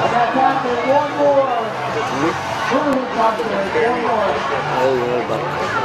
I got time for one more. One more. Oh,